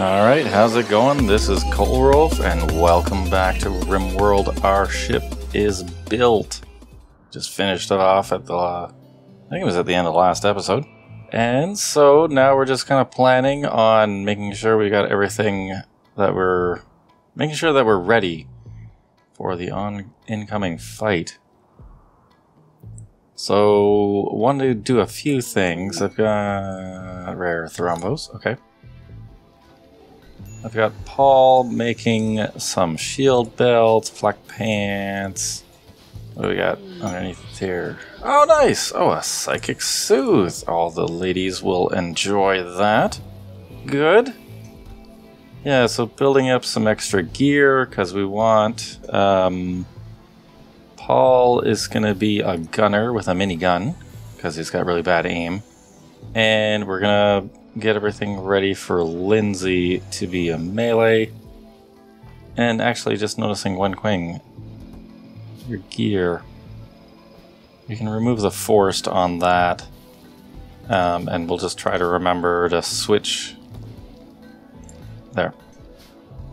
Alright, how's it going? This is Kolrolf, and welcome back to RimWorld. Our ship is built. Just finished it off at the, uh, I think it was at the end of the last episode. And so now we're just kind of planning on making sure we got everything that we're, making sure that we're ready for the on incoming fight. So, want to do a few things. I've got rare Thrumbos, okay. I've got Paul making some shield belts, flak pants. What do we got underneath here? Oh, nice! Oh, a psychic soothe. All the ladies will enjoy that. Good. Yeah, so building up some extra gear because we want. Um, Paul is going to be a gunner with a minigun because he's got really bad aim. And we're going to get everything ready for Lindsay to be a melee. And actually, just noticing Wenqing, your gear. You can remove the forced on that. Um, and we'll just try to remember to switch. There.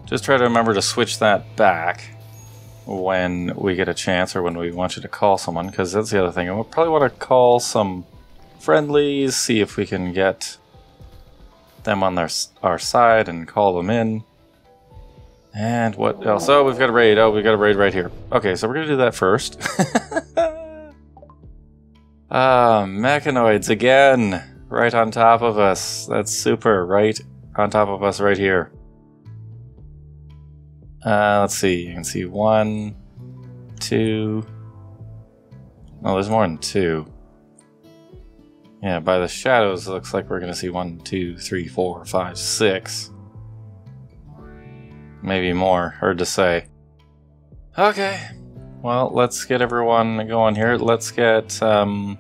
Just try to remember to switch that back when we get a chance or when we want you to call someone, because that's the other thing. We'll probably want to call some friendlies, see if we can get them on their our side and call them in. And what else? Oh, we've got a raid. Oh, we've got a raid right here. Okay, so we're going to do that first. ah, mechanoids again. Right on top of us. That's super. Right on top of us right here. Uh, let's see. You can see one, two. Oh, there's more than two. Yeah, by the shadows, it looks like we're going to see one, two, three, four, five, six. Maybe more. Hard to say. Okay. Well, let's get everyone going here. Let's get, um...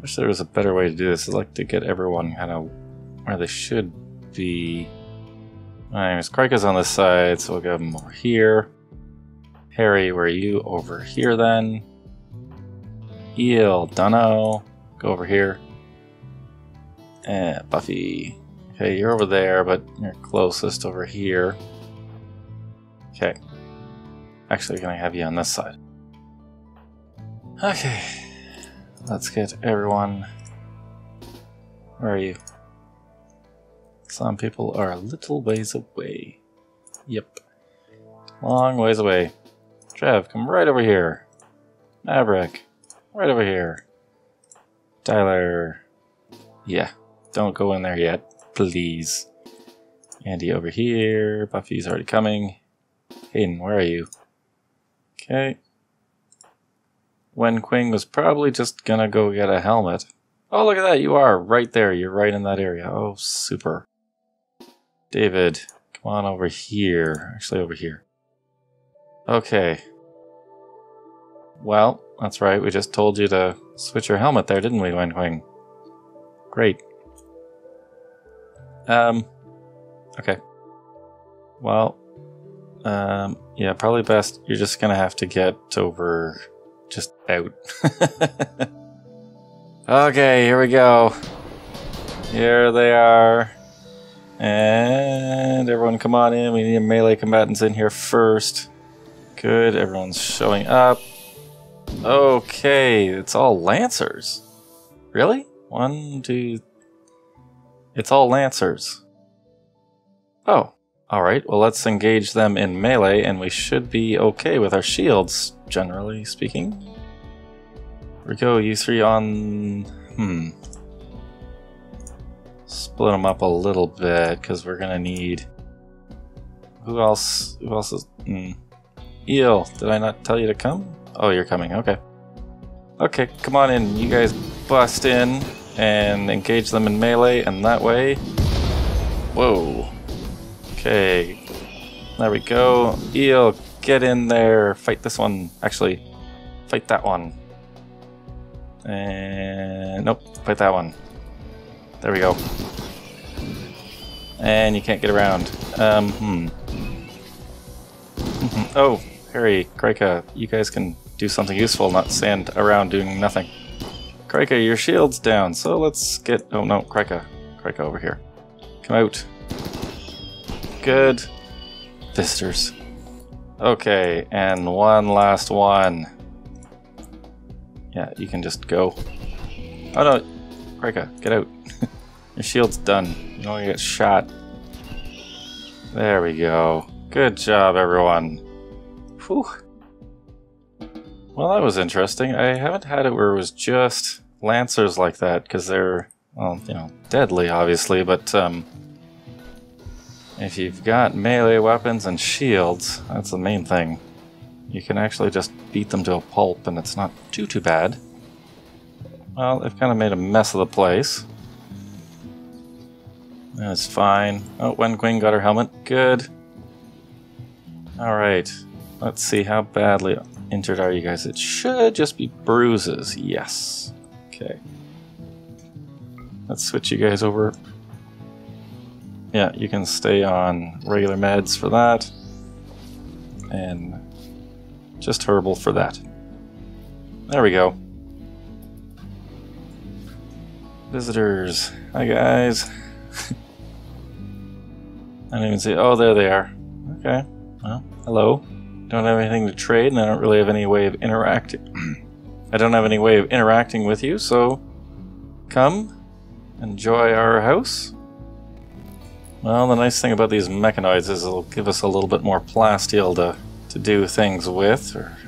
wish there was a better way to do this. I'd like to get everyone kind of where they should be. Anyways, Krika's on this side, so we'll get him over here. Harry, where are you? Over here then. Eel, Dunno, go over here. And Buffy. Okay, you're over there, but you're closest over here. Okay. Actually, I have you on this side? Okay. Let's get everyone. Where are you? Some people are a little ways away. Yep. Long ways away. Trev, come right over here. Maverick, right over here. Tyler. Yeah, don't go in there yet, please. Andy over here. Buffy's already coming. Hayden, where are you? Okay. Wenqing was probably just gonna go get a helmet. Oh, look at that. You are right there. You're right in that area. Oh, super. David, come on over here. Actually, over here. Okay. Well, that's right. We just told you to switch your helmet there, didn't we, Wenqing? Great. Um, okay. Well, um, yeah, probably best. You're just gonna have to get over, just out. okay, here we go. Here they are. And everyone come on in. We need melee combatants in here first. Good, everyone's showing up. Okay, it's all Lancers. Really? One, two... It's all Lancers. Oh, alright. Well, let's engage them in melee, and we should be okay with our shields, generally speaking. We go, you three on... Hmm split them up a little bit because we're gonna need. Who else? Who else is? Mm. Eel, did I not tell you to come? Oh, you're coming. Okay. Okay, come on in. You guys bust in and engage them in melee, and that way. Whoa. Okay. There we go. Eel, get in there. Fight this one. Actually, fight that one. And nope, fight that one. There we go. And you can't get around. Um, hmm. oh, Harry, Krika, you guys can do something useful, not stand around doing nothing. Krika, your shield's down, so let's get... Oh no, Krika. Krika over here. Come out. Good. Visitors. Okay, and one last one. Yeah, you can just go. Oh no, Rika, get out. Your shield's done. You don't get shot. There we go. Good job, everyone. Whew. Well, that was interesting. I haven't had it where it was just lancers like that, because they're, well, you know, deadly, obviously, but, um, if you've got melee weapons and shields, that's the main thing. You can actually just beat them to a pulp, and it's not too, too bad. Well, they've kind of made a mess of the place. That's fine. Oh, Wen Qing got her helmet. Good. Alright. Let's see, how badly injured are you guys? It should just be bruises. Yes. Okay. Let's switch you guys over. Yeah, you can stay on regular meds for that. And just herbal for that. There we go. Visitors. Hi, guys. I didn't even see. Oh, there they are. Okay. Well, hello. Don't have anything to trade, and I don't really have any way of interacting. I don't have any way of interacting with you, so come, enjoy our house. Well, the nice thing about these mechanoids is it'll give us a little bit more plasteel to, to do things with, or,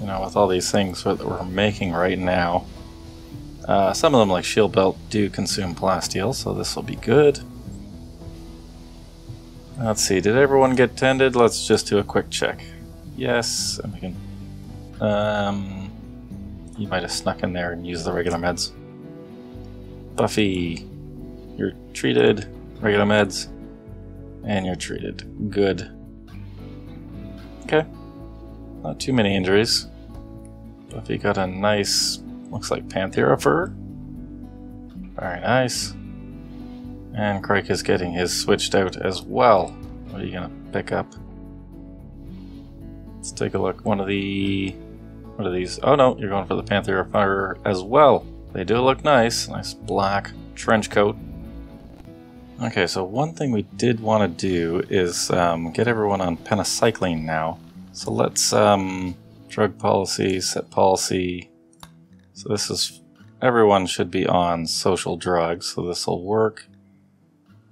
you know, with all these things that we're making right now. Uh, some of them, like Shield Belt, do consume plasteel, so this will be good. Let's see, did everyone get tended? Let's just do a quick check. Yes, and we can... Um, you might have snuck in there and used the regular meds. Buffy, you're treated, regular meds, and you're treated. Good. Okay. Not too many injuries. Buffy got a nice Looks like Panthera fur. Very nice. And Craig is getting his switched out as well. What are you gonna pick up? Take a look. One of the... What are these? Oh no, you're going for the Panthera fur as well. They do look nice. Nice black trench coat. Okay, so one thing we did want to do is um, get everyone on penicillin now. So let's um, drug policy, set policy, so this is, everyone should be on social drugs, so this will work.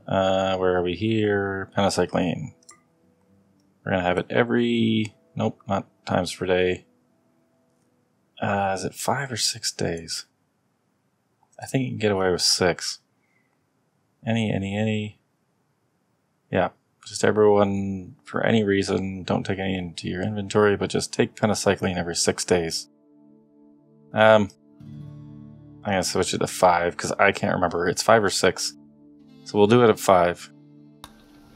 Uh, where are we here? Penicillin. We're gonna have it every, nope, not times per day. Uh, is it five or six days? I think you can get away with six. Any, any, any. Yeah, just everyone, for any reason, don't take any into your inventory, but just take penicillin every six days. Um, I'm gonna switch it to five because I can't remember. It's five or six, so we'll do it at five,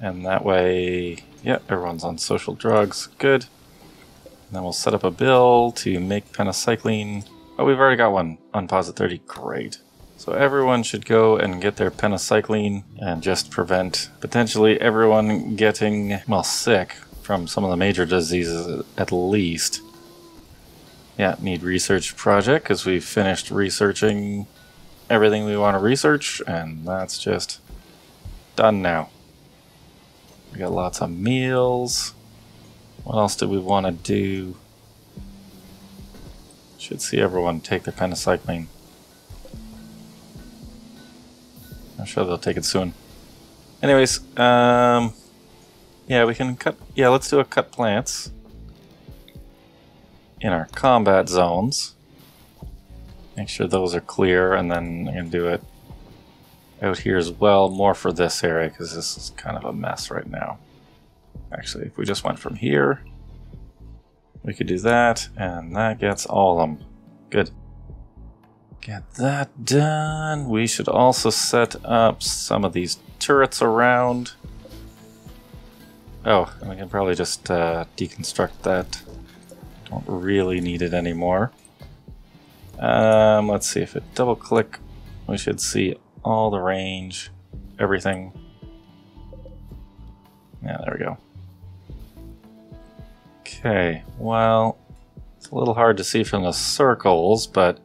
and that way, yeah, everyone's on social drugs. Good. Then we'll set up a bill to make penicillin. Oh, we've already got one on Posit 30. Great. So everyone should go and get their penicillin and just prevent potentially everyone getting, well, sick from some of the major diseases at least. Yeah, need research project because we've finished researching everything we want to research, and that's just done now. We got lots of meals. What else do we want to do? Should see everyone take the penicillin. I'm sure they'll take it soon. Anyways, um, yeah, we can cut. Yeah, let's do a cut plants in our combat zones. Make sure those are clear, and then going to do it out here as well, more for this area, because this is kind of a mess right now. Actually, if we just went from here, we could do that, and that gets all of them. Good. Get that done. We should also set up some of these turrets around. Oh, and we can probably just uh, deconstruct that don't really need it anymore. Um, let's see, if it double click, we should see all the range, everything. Yeah, there we go. Okay, well, it's a little hard to see from the circles, but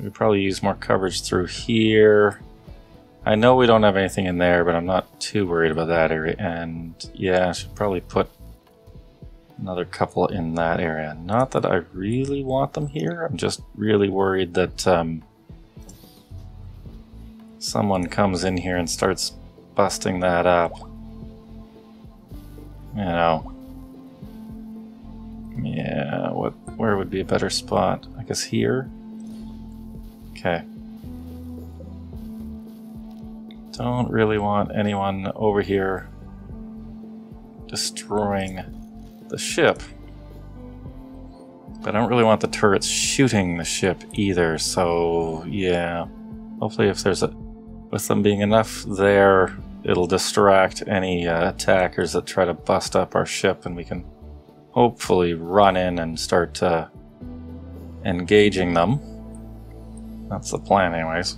we probably use more coverage through here. I know we don't have anything in there, but I'm not too worried about that area. And yeah, I should probably put another couple in that area. Not that I really want them here. I'm just really worried that um, someone comes in here and starts busting that up. You know. Yeah, what? Where would be a better spot? I guess here? Okay. Don't really want anyone over here destroying the ship. But I don't really want the turrets shooting the ship either, so yeah. Hopefully if there's a... With them being enough there, it'll distract any uh, attackers that try to bust up our ship and we can hopefully run in and start uh, engaging them. That's the plan anyways.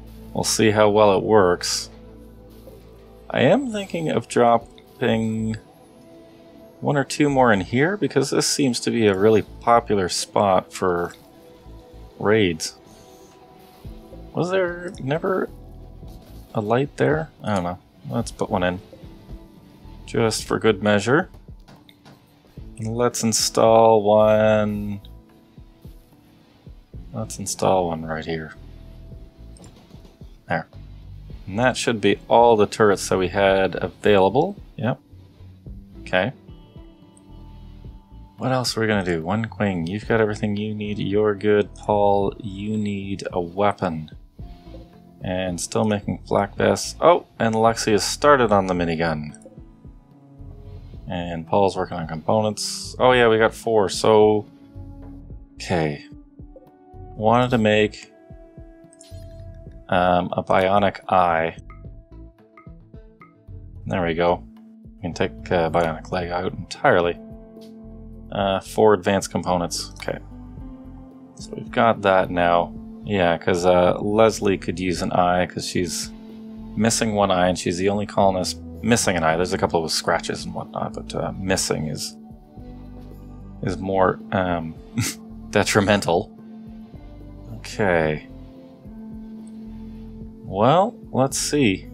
we'll see how well it works. I am thinking of dropping one or two more in here because this seems to be a really popular spot for raids. Was there never a light there? I don't know. Let's put one in. Just for good measure. Let's install one. Let's install one right here. There. And that should be all the turrets that we had available. Yep. Okay. What else are we gonna do? Wenqing, you've got everything you need. You're good. Paul, you need a weapon. And still making flak vests. Oh, and Lexi has started on the minigun. And Paul's working on components. Oh yeah, we got four, so... Okay. Wanted to make um, a bionic eye. There we go. We can take uh, bionic leg out entirely. Uh, four advanced components. Okay. So we've got that now. Yeah, because uh, Leslie could use an eye because she's missing one eye and she's the only colonist missing an eye. There's a couple of scratches and whatnot, but uh, missing is is more um, detrimental. Okay. Well, let's see.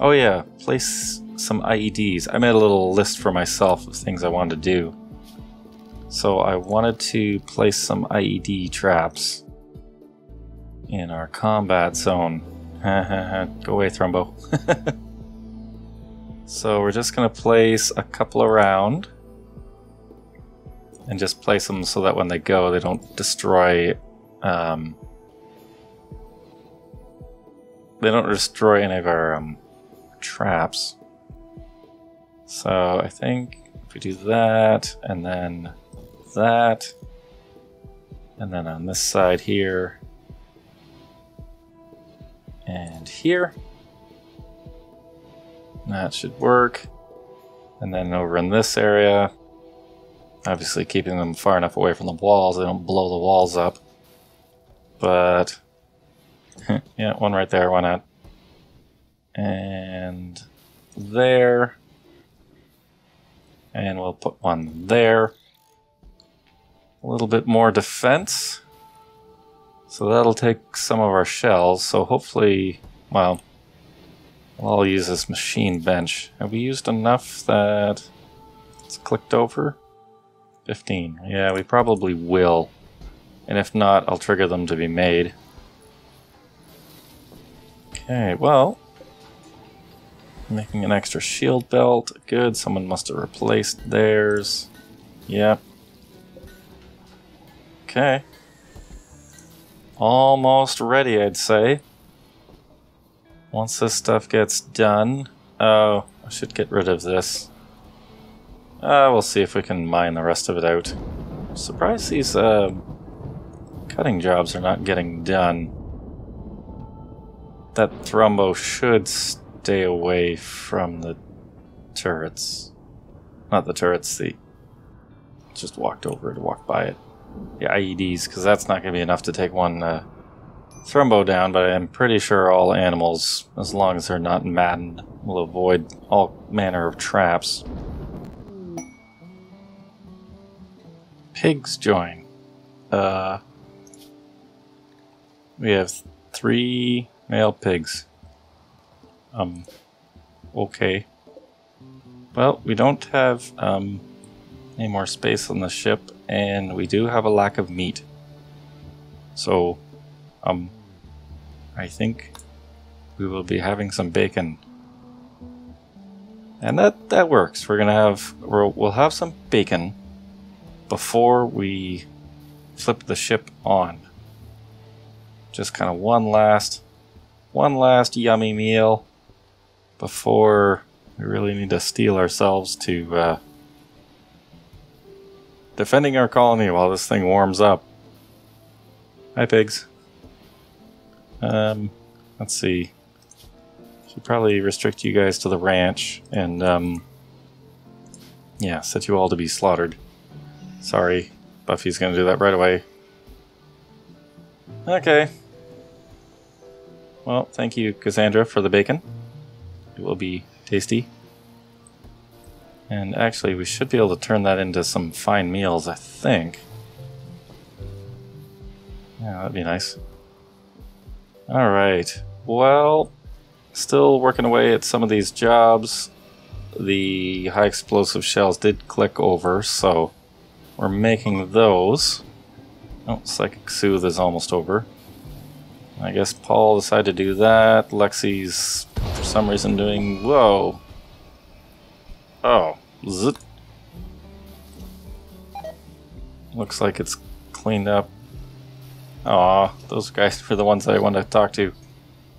Oh yeah, place some IEDs. I made a little list for myself of things I wanted to do. So I wanted to place some IED traps in our combat zone. Go away, Thrumbo. so we're just going to place a couple around. And just place them so that when they go, they don't destroy... Um, they don't destroy any of our um, traps. So I think if we do that, and then that. And then on this side here. And here. That should work. And then over in this area, obviously keeping them far enough away from the walls, they don't blow the walls up. But, yeah, one right there, why not? And there. And we'll put one there a little bit more defense. So that'll take some of our shells. So hopefully, well, I'll use this machine bench. Have we used enough that it's clicked over? 15. Yeah, we probably will. And if not, I'll trigger them to be made. Okay, well, making an extra shield belt. Good, someone must have replaced theirs. Yep, Okay. Almost ready, I'd say. Once this stuff gets done... Oh, I should get rid of this. Uh, we'll see if we can mine the rest of it out. I'm surprised these uh, cutting jobs are not getting done. That Thrumbo should stay away from the turrets. Not the turrets, the... Just walked over it, walked by it the IEDs, because that's not going to be enough to take one uh, Thrumbo down, but I'm pretty sure all animals, as long as they're not maddened, will avoid all manner of traps. Pigs join. Uh, we have three male pigs. Um, okay. Well, we don't have um, any more space on the ship, and we do have a lack of meat. So, um, I think we will be having some bacon. And that, that works. We're gonna have we'll, we'll have some bacon before we flip the ship on. Just kind of one last one last yummy meal before we really need to steel ourselves to uh, defending our colony while this thing warms up. Hi, pigs. Um, let's see. Should probably restrict you guys to the ranch and, um, yeah, set you all to be slaughtered. Sorry, Buffy's gonna do that right away. Okay. Well, thank you, Cassandra, for the bacon. It will be tasty. And actually, we should be able to turn that into some fine meals, I think. Yeah, that'd be nice. Alright. Well, still working away at some of these jobs. The high explosive shells did click over, so we're making those. Oh, Psychic Soothe is almost over. I guess Paul decided to do that. Lexi's, for some reason, doing... Whoa. Oh. Zit. Looks like it's cleaned up. Aw, those guys were the ones I wanted to talk to.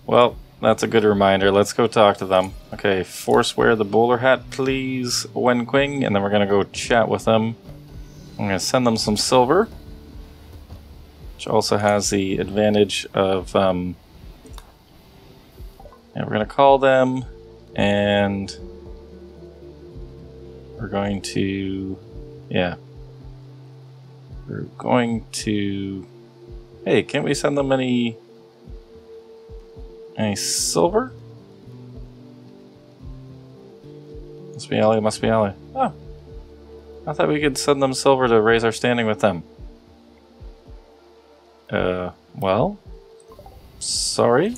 Well, that's a good reminder. Let's go talk to them. Okay, force wear the bowler hat, please, Wenqing, and then we're gonna go chat with them. I'm gonna send them some silver which also has the advantage of um, yeah, we're to call them and we're going to yeah we're going to hey can't we send them any any silver must be ally must be ally oh I thought we could send them silver to raise our standing with them uh, well, sorry.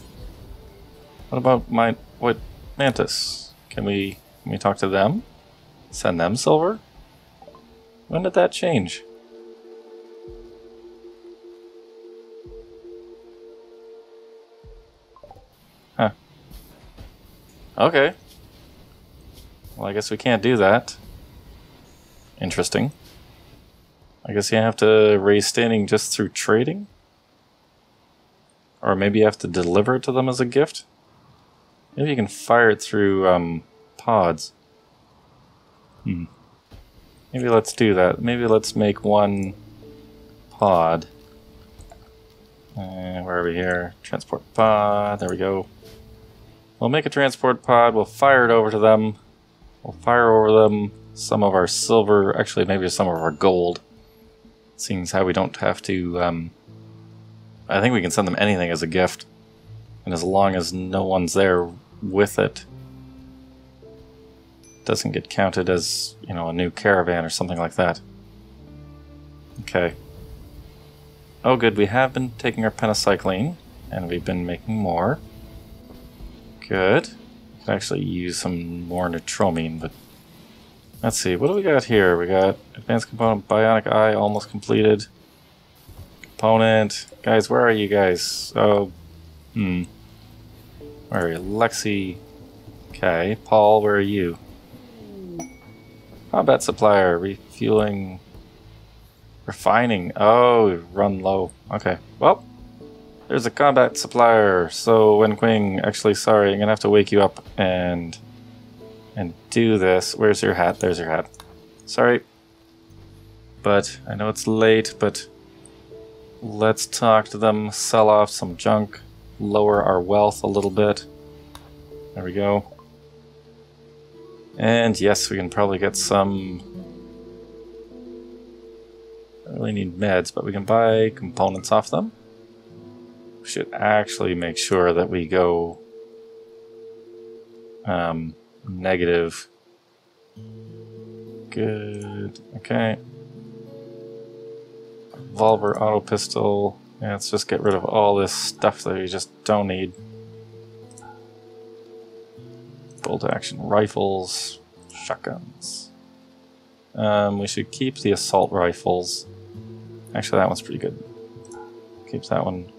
What about my what Mantis? Can we can we talk to them? Send them silver? When did that change? Okay. Well, I guess we can't do that. Interesting. I guess you have to raise standing just through trading? Or maybe you have to deliver it to them as a gift? Maybe you can fire it through um, pods. Hmm. Maybe let's do that. Maybe let's make one pod. Uh, where are we here? Transport pod. There we go. We'll make a transport pod. We'll fire it over to them. We'll fire over them some of our silver. Actually, maybe some of our gold. Seeing as how we don't have to um, I think we can send them anything as a gift. And as long as no one's there with it, doesn't get counted as, you know, a new caravan or something like that. Okay. Oh good, we have been taking our penicillin, and we've been making more. Good. Can actually use some more neutroamine, but let's see, what do we got here? We got advanced component bionic eye almost completed. Component. Guys, where are you guys? Oh, hmm. Where are you? Lexi. Okay. Paul, where are you? Combat supplier. Refueling. Refining. Oh, run low. Okay. Well, there's a combat supplier. So, Wen Qing, actually, sorry, I'm gonna have to wake you up and and do this. Where's your hat? There's your hat. Sorry. But I know it's late, but Let's talk to them, sell off some junk, lower our wealth a little bit. There we go. And yes, we can probably get some... I really need meds, but we can buy components off them. Should actually make sure that we go um, negative. Good. Okay. Revolver, auto pistol. Yeah, let's just get rid of all this stuff that we just don't need. bolt action rifles, shotguns. Um, we should keep the assault rifles. Actually, that one's pretty good. Keeps that one.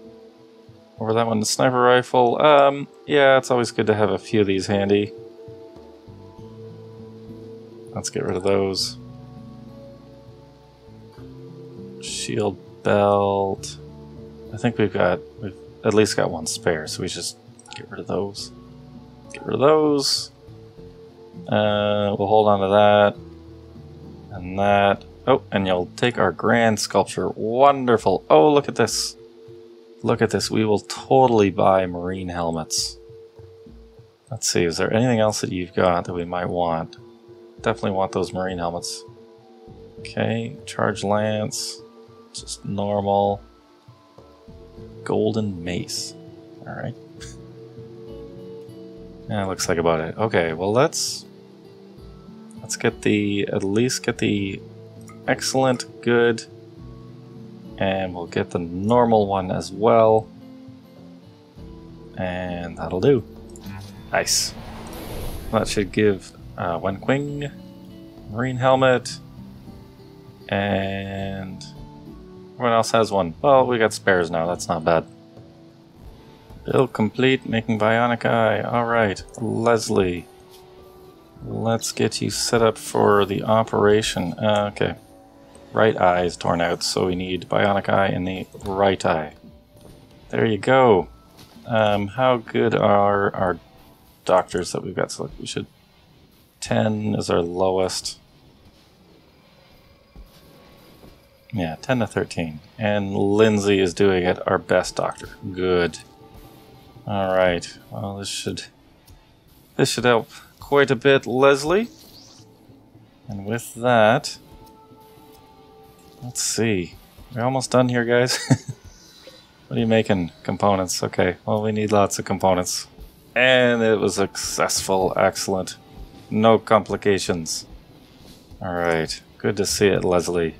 Over that one, the sniper rifle. Um, yeah, it's always good to have a few of these handy. Let's get rid of those. Shield belt. I think we've got we've at least got one spare, so we just get rid of those. Get rid of those. Uh, we'll hold on to that and that. Oh, and you'll take our grand sculpture. Wonderful. Oh, look at this. Look at this. We will totally buy marine helmets. Let's see, is there anything else that you've got that we might want? Definitely want those marine helmets. Okay, charge lance. Just normal. Golden mace. Alright. yeah, looks like about it. Okay, well let's let's get the at least get the excellent, good, and we'll get the normal one as well. And that'll do. Nice. That should give uh, Wenqing marine helmet, and everyone else has one. Well, we got spares now. That's not bad. Build complete, making bionic eye. All right, Leslie. Let's get you set up for the operation. Uh, okay. Right eye is torn out, so we need bionic eye in the right eye. There you go. Um, how good are our doctors that we've got selected? We should 10 is our lowest. Yeah, 10 to 13. And Lindsay is doing it, our best doctor. Good. Alright, well this should this should help quite a bit, Leslie. And with that, let's see. We're almost done here, guys. what are you making? Components. Okay, well we need lots of components. And it was successful. Excellent. No complications. Alright, good to see it, Leslie.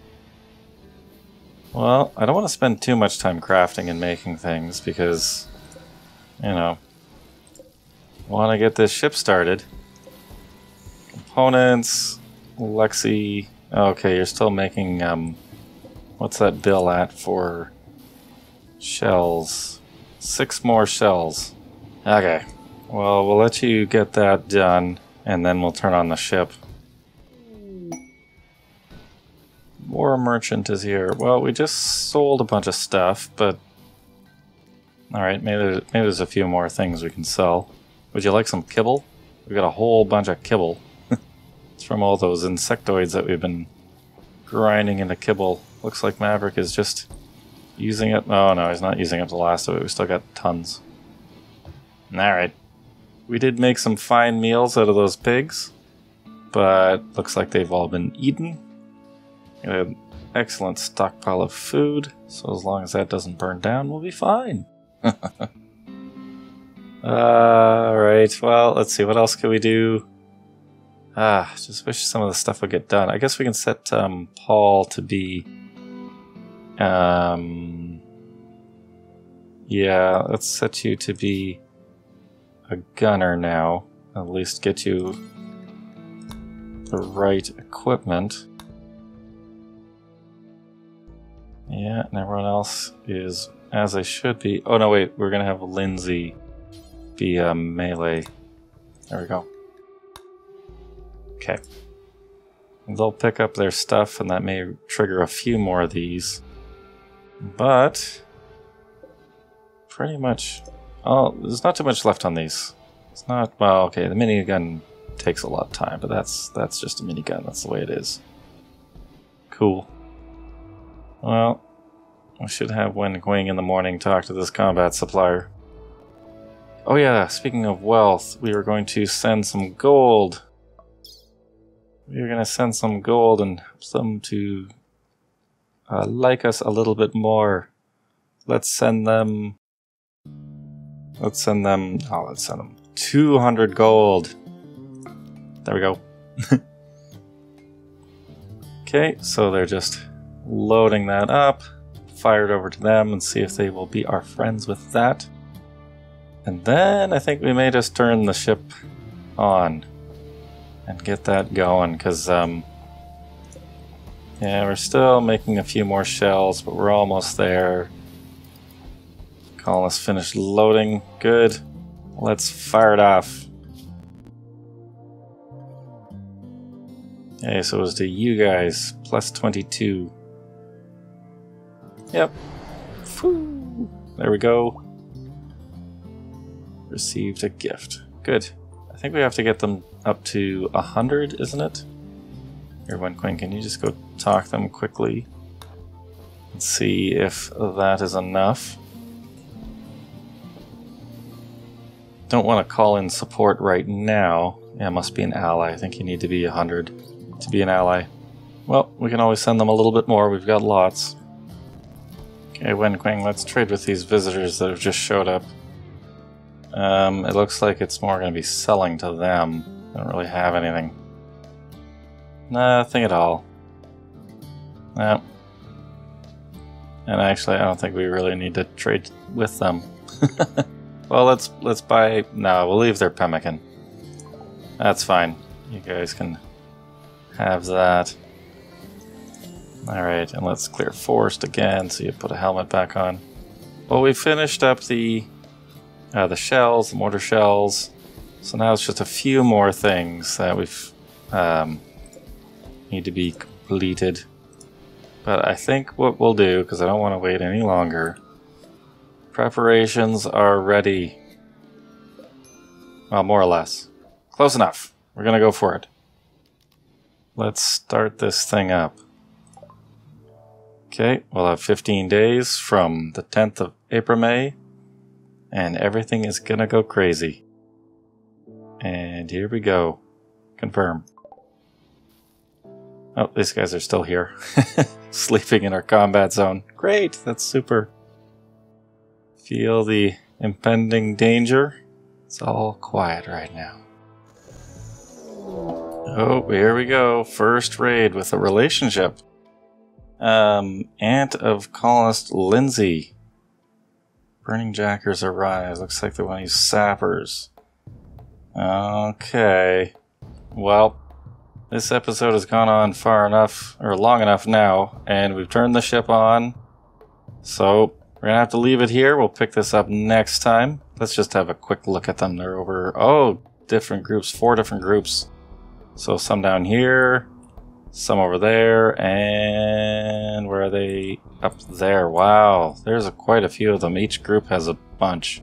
Well, I don't want to spend too much time crafting and making things because, you know, want to get this ship started. Components, Lexi. Okay, you're still making, um, what's that bill at for shells? Six more shells. Okay, well, we'll let you get that done and then we'll turn on the ship. War merchant is here. Well, we just sold a bunch of stuff, but... Alright, maybe, there's, maybe there's a few more things we can sell. Would you like some kibble? We've got a whole bunch of kibble. it's from all those insectoids that we've been grinding into kibble. Looks like Maverick is just using it. Oh no, he's not using up the last of it. We still got tons. Alright. We did make some fine meals out of those pigs, but looks like they've all been eaten. Got an excellent stockpile of food, so as long as that doesn't burn down, we'll be fine. Alright, well, let's see, what else can we do? Ah, just wish some of the stuff would get done. I guess we can set um, Paul to be... Um, yeah, let's set you to be a gunner now. At least get you the right equipment. Yeah, and everyone else is as they should be. Oh no, wait, we're gonna have Lindsay be a melee. There we go. Okay. They'll pick up their stuff, and that may trigger a few more of these. But pretty much Oh, there's not too much left on these. It's not well. Okay, the minigun takes a lot of time, but that's that's just a minigun. That's the way it is. Cool. Well, we should have Wen Wenqing in the morning talk to this combat supplier. Oh yeah, speaking of wealth, we are going to send some gold. We are going to send some gold and some to uh, like us a little bit more. Let's send them Let's send them. Oh, let's send them 200 gold. There we go. okay, so they're just loading that up. Fire it over to them and see if they will be our friends with that. And then I think we may just turn the ship on and get that going because, um, yeah, we're still making a few more shells, but we're almost there. Colonists finished loading. Good. Let's fire it off. Okay, so it was to you guys. Plus 22. Yep. There we go. Received a gift. Good. I think we have to get them up to 100, isn't it? Here, Qing, can you just go talk them quickly? And see if that is enough. Don't want to call in support right now. Yeah, must be an ally. I think you need to be 100 to be an ally. Well, we can always send them a little bit more. We've got lots. Okay, Wen Qing, let's trade with these visitors that have just showed up. Um, it looks like it's more going to be selling to them. Don't really have anything. Nothing at all. No. And actually, I don't think we really need to trade with them. Well, let's let's buy. No, we'll leave their pemmican. That's fine. You guys can have that. All right, and let's clear forced again. So you put a helmet back on. Well, we finished up the uh, the shells, the mortar shells. So now it's just a few more things that we've um, need to be completed. But I think what we'll do, because I don't want to wait any longer, Preparations are ready. Well, more or less. Close enough. We're gonna go for it. Let's start this thing up. Okay, we'll have 15 days from the 10th of April, May, and everything is gonna go crazy. And here we go. Confirm. Oh, these guys are still here. Sleeping in our combat zone. Great, that's super feel the impending danger. It's all quiet right now. Oh, here we go. First raid with a relationship. Um, aunt of colonist Lindsay. Burning Jackers arise. Looks like they want to use sappers. Okay. Well, this episode has gone on far enough, or long enough now, and we've turned the ship on. So, we're gonna have to leave it here. We'll pick this up next time. Let's just have a quick look at them. They're over, oh, different groups, four different groups. So some down here, some over there, and where are they? Up there. Wow, there's a, quite a few of them. Each group has a bunch.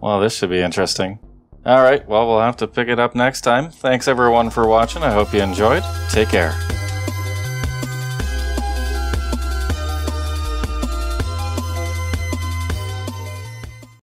Well, this should be interesting. Alright, well, we'll have to pick it up next time. Thanks everyone for watching. I hope you enjoyed. Take care.